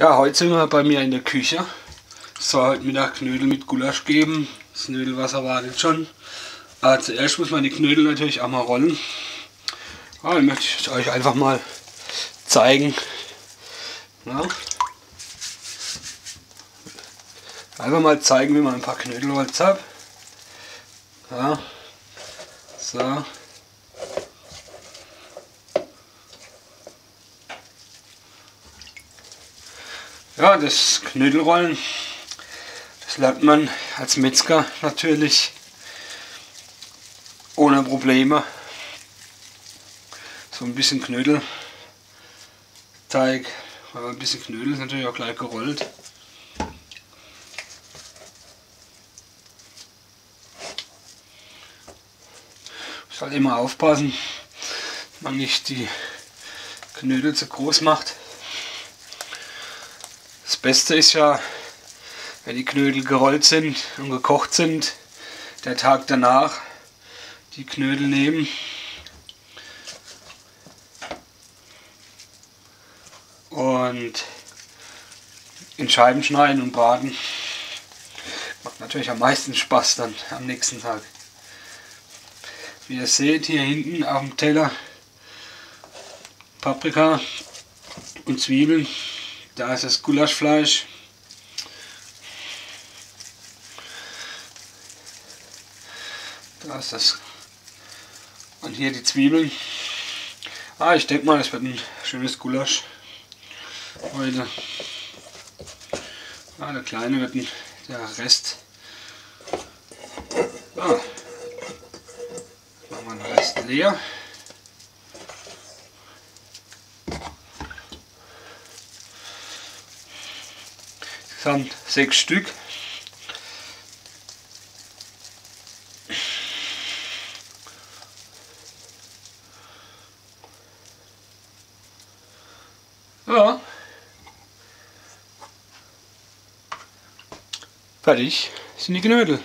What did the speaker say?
Ja, heute sind wir bei mir in der Küche. Es soll heute Mittag Knödel mit Gulasch geben. Das Knödelwasser wartet schon. Aber zuerst muss man die Knödel natürlich auch mal rollen. Ja, ich möchte euch einfach mal zeigen. Ja. Einfach mal zeigen, wie man ein paar Knödelholz hat. Ja. So. Ja, das Knödelrollen, das lernt man als Metzger natürlich ohne Probleme. So ein bisschen Knödelteig, aber ein bisschen Knödel ist natürlich auch gleich gerollt. Muss halt immer aufpassen, man nicht die Knödel zu groß macht. Beste ist ja, wenn die Knödel gerollt sind und gekocht sind, der Tag danach die Knödel nehmen. Und in Scheiben schneiden und braten. Macht natürlich am meisten Spaß dann am nächsten Tag. Wie ihr seht, hier hinten auf dem Teller Paprika und Zwiebeln. Da ist das Gulaschfleisch. Da ist das. Und hier die Zwiebeln. Ah, ich denke mal, es wird ein schönes Gulasch heute. Ah, der kleine wird ein, der Rest. Ah. Machen wir den Rest leer. Sind sechs Stück. Ja. Fertig sind die Knödel.